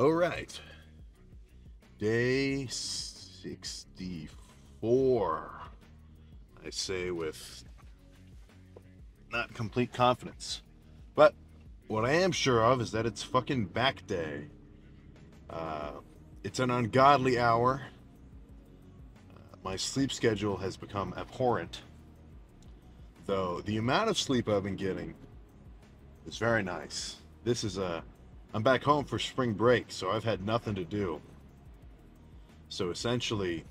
All right. Day 64. I say with not complete confidence. But what I am sure of is that it's fucking back day. Uh, it's an ungodly hour. Uh, my sleep schedule has become abhorrent. Though the amount of sleep I've been getting is very nice. This is a. I'm back home for spring break, so I've had nothing to do. So essentially,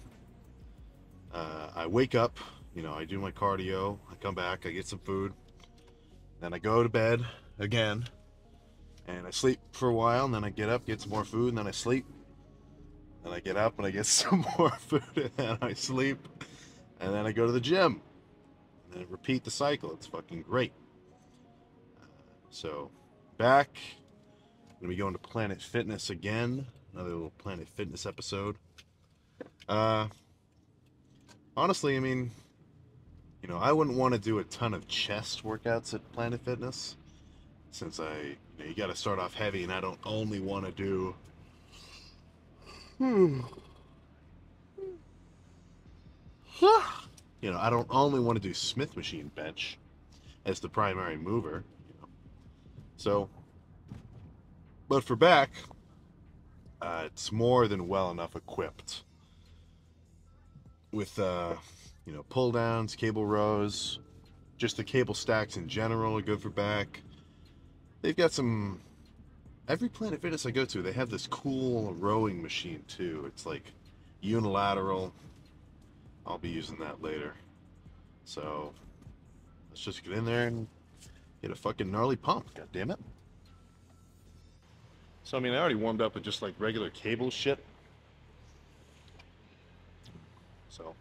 uh, I wake up, you know, I do my cardio, I come back, I get some food, then I go to bed again, and I sleep for a while, and then I get up, get some more food, and then I sleep. Then I get up and I get some more food, and then I sleep, and then I go to the gym, and then repeat the cycle. It's fucking great. Uh, so, back. Gonna be going to Planet Fitness again. Another little Planet Fitness episode. Uh, honestly, I mean, you know, I wouldn't want to do a ton of chest workouts at Planet Fitness since I, you know, you got to start off heavy, and I don't only want to do. Hmm. You know, I don't only want to do Smith machine bench as the primary mover. You know. So, but for back, uh, it's more than well enough equipped with, uh, you know, pull downs, cable rows, just the cable stacks in general are good for back. They've got some. Every Planet Fitness I go to, they have this cool rowing machine too. It's like unilateral. I'll be using that later. So let's just get in there and get a fucking gnarly pump. God damn it. So I mean, I already warmed up with just like regular cable shit. So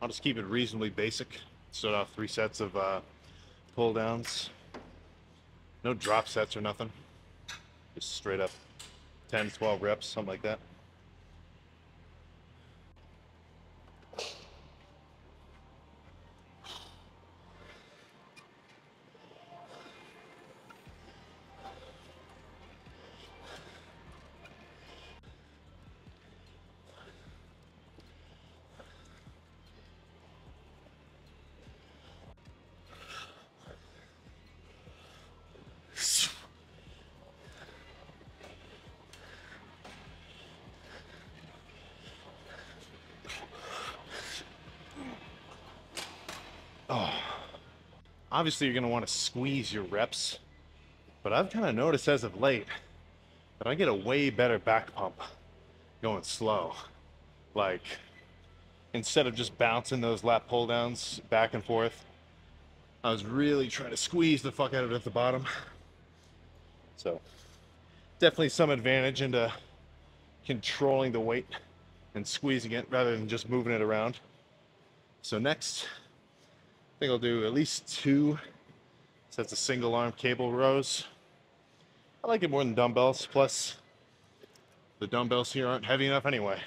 I'll just keep it reasonably basic. Start off three sets of uh, pull downs. No drop sets or nothing. Just straight up 10, 12 reps, something like that. Obviously you're going to want to squeeze your reps, but I've kind of noticed as of late that I get a way better back pump going slow. Like, instead of just bouncing those lat pull downs back and forth, I was really trying to squeeze the fuck out of it at the bottom. So, definitely some advantage into controlling the weight and squeezing it rather than just moving it around. So next, think I'll do at least two sets of single arm cable rows. I like it more than dumbbells, plus the dumbbells here aren't heavy enough anyway.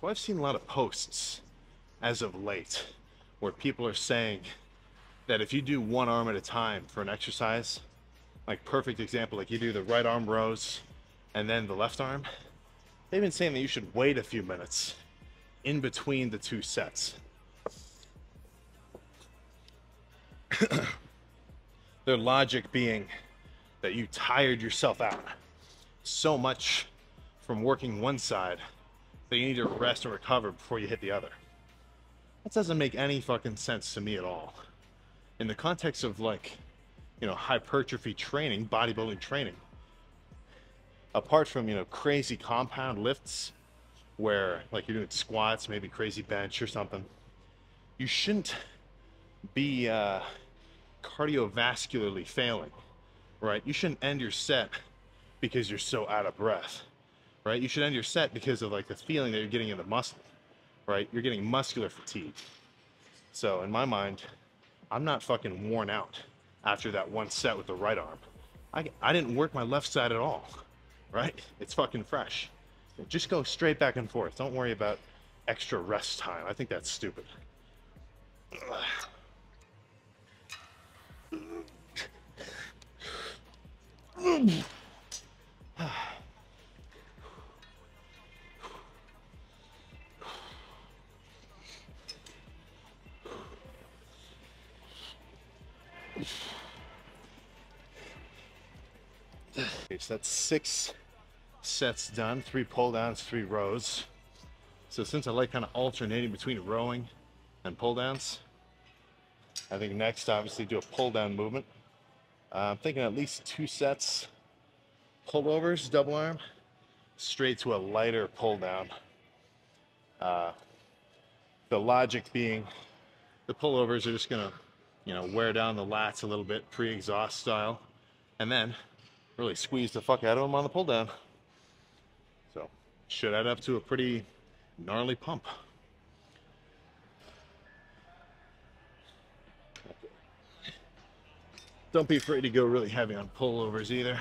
So I've seen a lot of posts as of late where people are saying that if you do one arm at a time for an exercise, like perfect example, like you do the right arm rows and then the left arm, they've been saying that you should wait a few minutes in between the two sets. Their logic being that you tired yourself out so much from working one side that you need to rest and recover before you hit the other. That doesn't make any fucking sense to me at all. In the context of like, you know, hypertrophy training, bodybuilding training, apart from, you know, crazy compound lifts where like you're doing squats, maybe crazy bench or something, you shouldn't be uh, cardiovascularly failing right? You shouldn't end your set because you're so out of breath, right? You should end your set because of like the feeling that you're getting in the muscle, right? You're getting muscular fatigue. So in my mind, I'm not fucking worn out after that one set with the right arm. I, I didn't work my left side at all, right? It's fucking fresh. Just go straight back and forth. Don't worry about extra rest time. I think that's stupid. Okay, so that's six sets done, three pull downs, three rows. So since I like kind of alternating between rowing and pull downs, I think next obviously do a pull down movement. Uh, I'm thinking at least two sets pullovers, double arm, straight to a lighter pull down. Uh, the logic being the pullovers are just gonna, you know, wear down the lats a little bit, pre-exhaust style, and then really squeeze the fuck out of them on the pull down. So should add up to a pretty gnarly pump. Don't be afraid to go really heavy on pullovers either.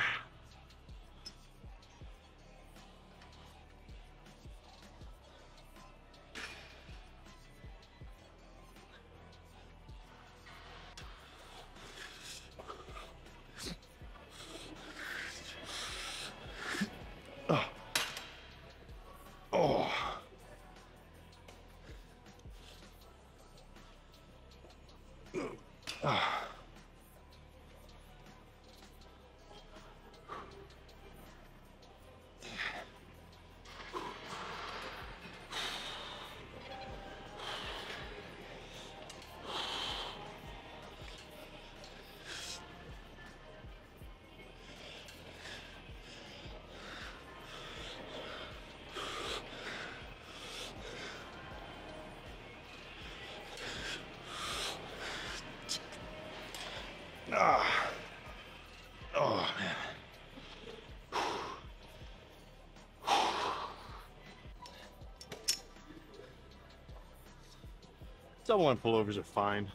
Double arm pullovers are fine.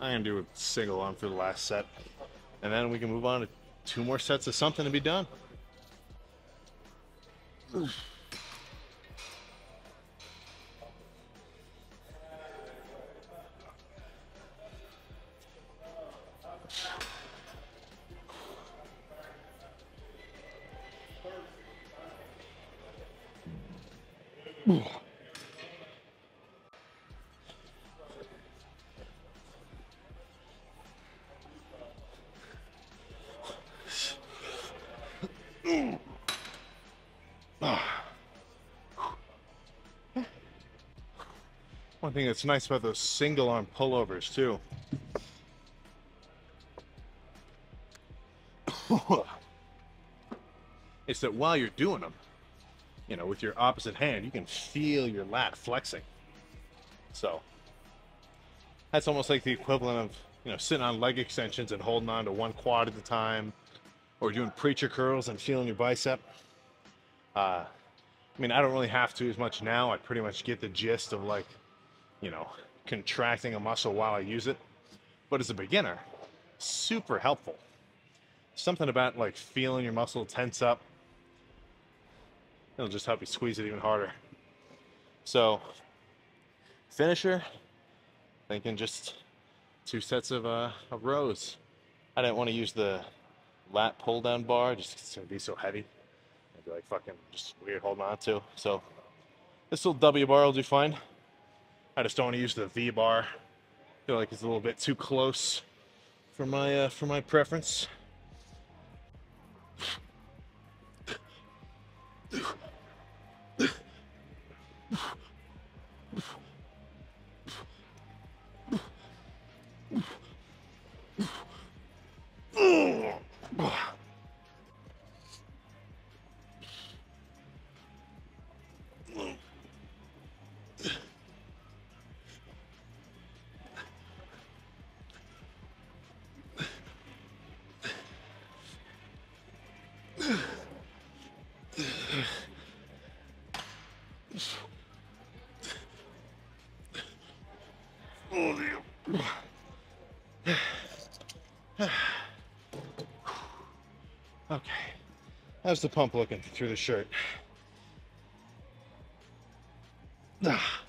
I'm gonna do a single arm for the last set. And then we can move on to two more sets of something to be done. One thing that's nice about those single arm pullovers too. is that while you're doing them, you know, with your opposite hand, you can feel your lat flexing. So that's almost like the equivalent of, you know, sitting on leg extensions and holding on to one quad at a time, or doing preacher curls and feeling your bicep. Uh, I mean, I don't really have to as much now. I pretty much get the gist of like, you know, contracting a muscle while I use it. But as a beginner, super helpful. Something about like feeling your muscle tense up. It'll just help you squeeze it even harder. So, finisher, thinking just two sets of, uh, of rows. I didn't want to use the lat pull down bar just because it's going to be so heavy. It'd be like fucking just weird holding on to. So, this little W bar will do fine. I just don't want to use the V bar. I feel like it's a little bit too close for my uh, for my preference. How's the pump looking through the shirt? Ah.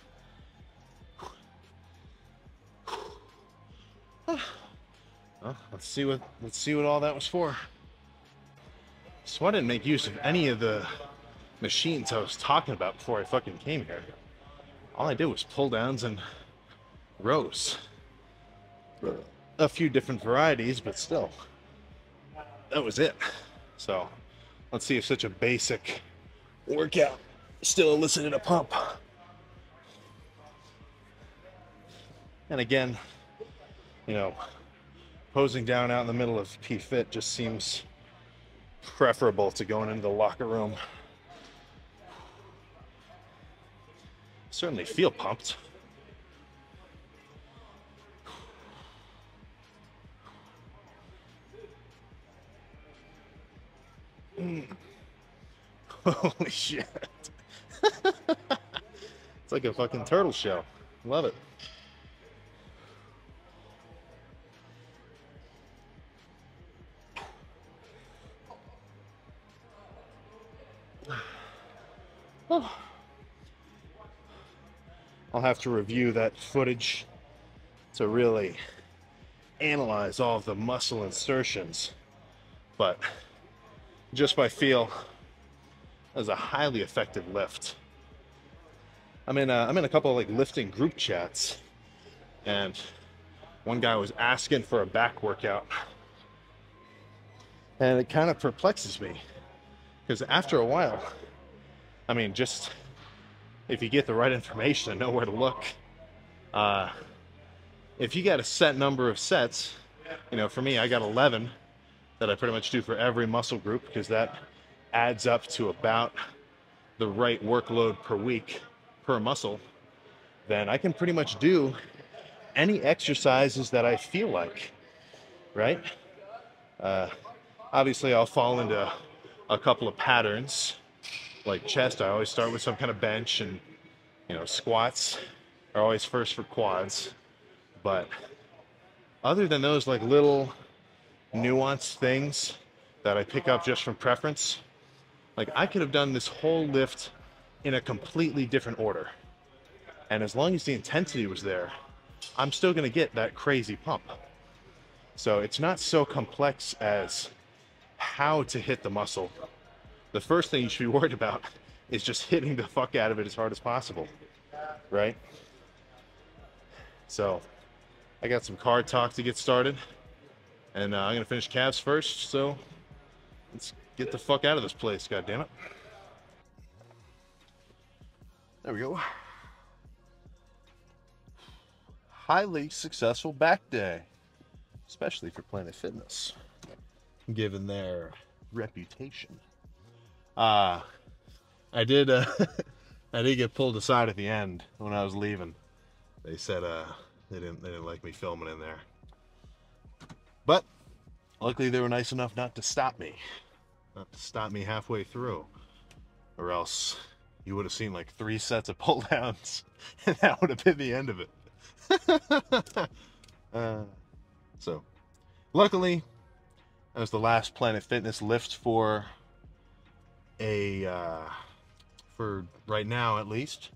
Well, let's see what let's see what all that was for. So I didn't make use of any of the machines I was talking about before I fucking came here. All I did was pull downs and rows. A few different varieties, but still. That was it. So let's see if such a basic workout still elicited a pump. And again, you know, posing down out in the middle of P Fit just seems preferable to going into the locker room. Certainly feel pumped. Holy shit. it's like a fucking turtle shell. Love it. Oh. I'll have to review that footage to really analyze all of the muscle insertions. But just by feel, as a highly effective lift. I'm in a, I'm in a couple of like lifting group chats, and one guy was asking for a back workout, and it kind of perplexes me because after a while, I mean, just if you get the right information and know where to look, uh, if you got a set number of sets, you know, for me, I got 11 that I pretty much do for every muscle group because that adds up to about the right workload per week per muscle, then I can pretty much do any exercises that I feel like, right? Uh, obviously, I'll fall into a couple of patterns like chest, I always start with some kind of bench and, you know, squats are always first for quads. But other than those like little nuanced things that I pick up just from preference, like I could have done this whole lift in a completely different order. And as long as the intensity was there, I'm still going to get that crazy pump. So it's not so complex as how to hit the muscle the first thing you should be worried about is just hitting the fuck out of it as hard as possible, right? So, I got some card talk to get started, and uh, I'm gonna finish calves first. So, let's get the fuck out of this place, God damn it! There we go. Highly successful back day, especially for Planet Fitness, given their reputation. Uh, I did. Uh, I did get pulled aside at the end when I was leaving. They said uh, they didn't. They didn't like me filming in there. But luckily, they were nice enough not to stop me, not to stop me halfway through, or else you would have seen like three sets of pull downs, and that would have been the end of it. uh, so, luckily, that was the last Planet Fitness lift for a uh, for right now at least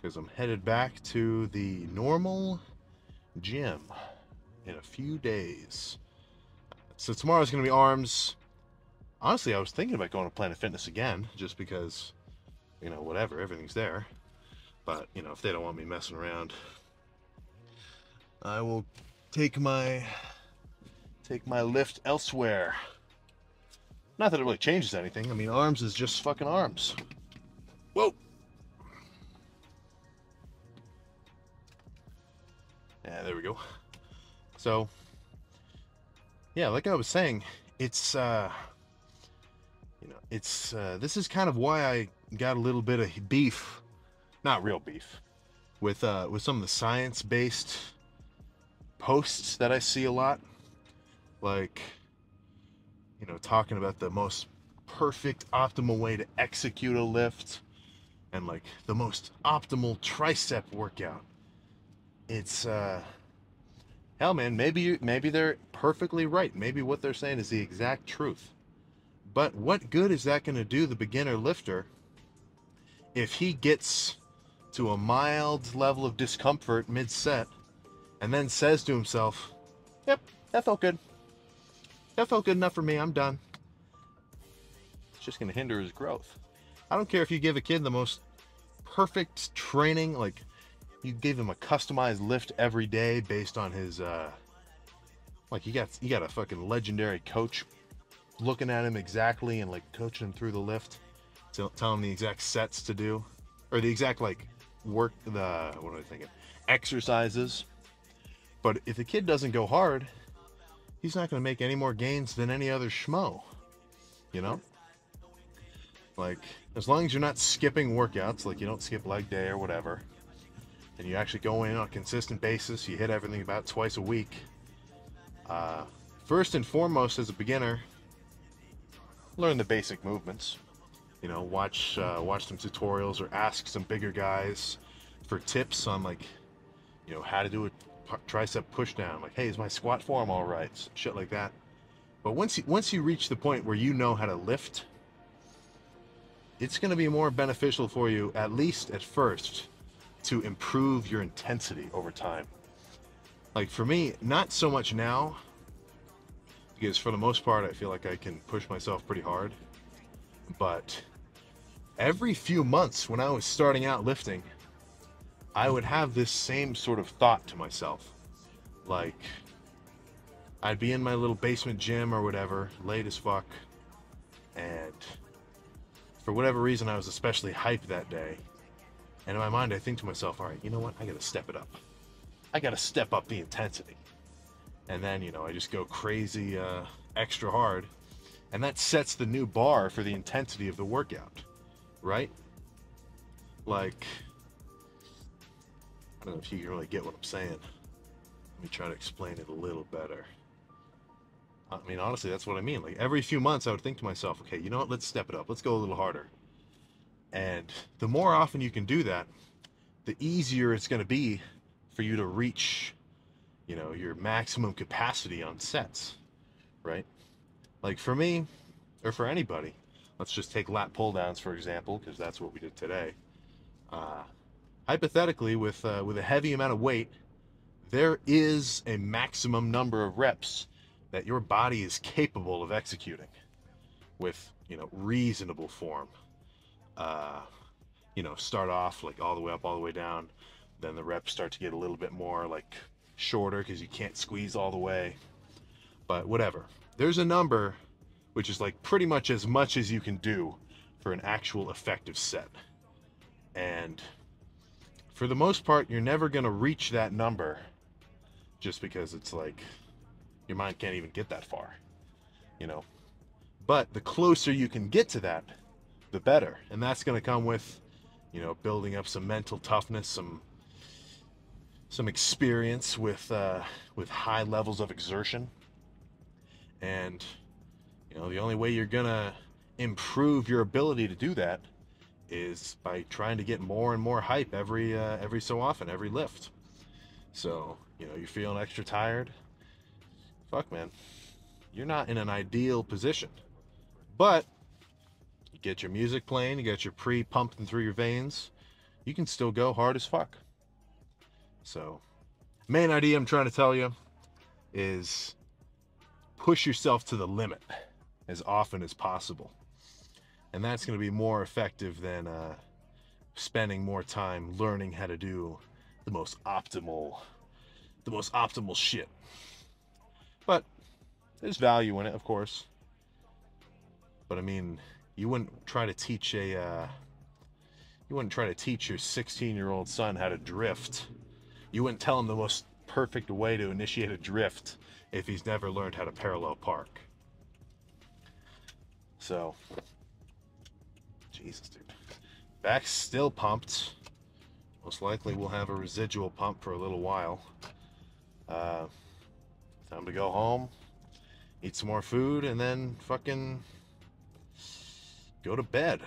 because I'm headed back to the normal gym in a few days. So tomorrow's gonna be arms. Honestly, I was thinking about going to Planet Fitness again, just because, you know, whatever, everything's there. But you know, if they don't want me messing around, I will take my take my lift elsewhere. Not that it really changes anything. I mean, arms is just fucking arms. Whoa. Yeah, there we go. So, yeah, like I was saying, it's, uh, you know, it's, uh, this is kind of why I got a little bit of beef, not real beef, with, uh, with some of the science-based posts that I see a lot. Like, you know, talking about the most perfect, optimal way to execute a lift and like the most optimal tricep workout. It's, uh, hell man, maybe, maybe they're perfectly right. Maybe what they're saying is the exact truth. But what good is that going to do the beginner lifter if he gets to a mild level of discomfort mid set and then says to himself, Yep, that felt good. That felt good enough for me. I'm done. It's just going to hinder his growth. I don't care if you give a kid the most perfect training, like you gave him a customized lift every day based on his, uh, like you got you got a fucking legendary coach looking at him exactly and like coaching him through the lift, telling him the exact sets to do, or the exact like work the what am I thinking exercises. But if the kid doesn't go hard, he's not going to make any more gains than any other schmo. You know? Like, as long as you're not skipping workouts, like you don't skip leg day or whatever, and you actually go in on a consistent basis, you hit everything about twice a week. Uh, first and foremost, as a beginner, learn the basic movements. You know, watch uh, watch some tutorials or ask some bigger guys for tips on like, you know, how to do a tricep push down. Like, hey, is my squat form all right? Shit like that. But once you, once you reach the point where you know how to lift, it's going to be more beneficial for you, at least at first, to improve your intensity over time. Like for me, not so much now, because for the most part, I feel like I can push myself pretty hard. But every few months when I was starting out lifting, I would have this same sort of thought to myself. Like, I'd be in my little basement gym or whatever, late as fuck, and for whatever reason, I was especially hyped that day. And in my mind, I think to myself, all right, you know what? I gotta step it up. I gotta step up the intensity. And then, you know, I just go crazy, uh, extra hard. And that sets the new bar for the intensity of the workout, right? Like, I don't know if you can really get what I'm saying. Let me try to explain it a little better. I mean, honestly, that's what I mean. Like every few months, I would think to myself, okay, you know what? Let's step it up. Let's go a little harder. And the more often you can do that, the easier it's going to be for you to reach, you know, your maximum capacity on sets, right? Like for me, or for anybody, let's just take lat pull downs for example, because that's what we did today. Uh, hypothetically, with uh, with a heavy amount of weight, there is a maximum number of reps that your body is capable of executing with you know reasonable form uh, you know start off like all the way up all the way down. Then the reps start to get a little bit more like shorter because you can't squeeze all the way. But whatever. There's a number which is like pretty much as much as you can do for an actual effective set. And for the most part you're never going to reach that number just because it's like your mind can't even get that far, you know. But the closer you can get to that, the better. And that's going to come with, you know, building up some mental toughness, some some experience with uh, with high levels of exertion. And you know, the only way you're gonna improve your ability to do that is by trying to get more and more hype every uh, every so often, every lift. So you know, you're feeling extra tired fuck, man, you're not in an ideal position. But you get your music playing, you got your pre pumping through your veins, you can still go hard as fuck. So, main idea I'm trying to tell you is push yourself to the limit as often as possible. And that's going to be more effective than uh, spending more time learning how to do the most optimal, the most optimal shit. But there's value in it, of course. But I mean, you wouldn't try to teach a uh, you wouldn't try to teach your 16 year old son how to drift. You wouldn't tell him the most perfect way to initiate a drift if he's never learned how to parallel park. So, Jesus, dude. Back's still pumped. Most likely we'll have a residual pump for a little while. Uh, Time to go home, eat some more food, and then fucking go to bed.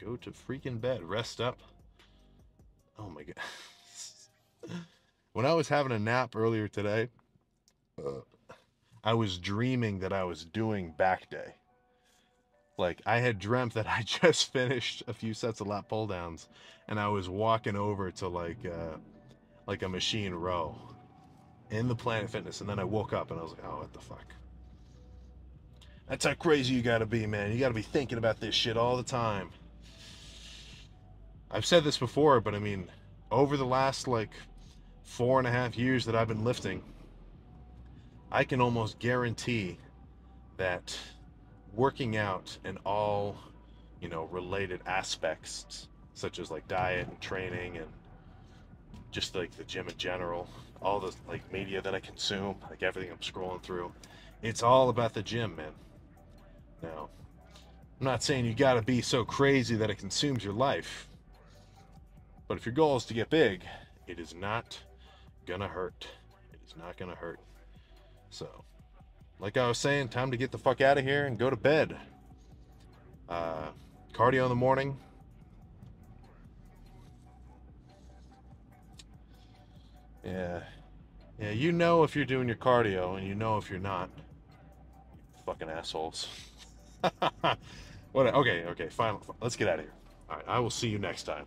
Go to freaking bed. Rest up. Oh my god. when I was having a nap earlier today, uh, I was dreaming that I was doing back day. Like I had dreamt that I just finished a few sets of lat pull downs and I was walking over to like uh like a machine row in the Planet Fitness and then I woke up and I was like, "Oh, what the fuck?" That's how crazy you got to be, man. You got to be thinking about this shit all the time. I've said this before, but I mean, over the last like four and a half years that I've been lifting, I can almost guarantee that working out and all, you know, related aspects, such as like diet and training and just like the gym in general, all the like media that I consume, like everything I'm scrolling through, it's all about the gym, man. Now, I'm not saying you gotta be so crazy that it consumes your life. But if your goal is to get big, it is not gonna hurt. It is not gonna hurt. So, like I was saying, time to get the fuck out of here and go to bed. Uh, cardio in the morning. Yeah. Yeah, you know if you're doing your cardio and you know if you're not. You fucking assholes. what? Okay, okay, fine. Let's get out of here. All right, I will see you next time.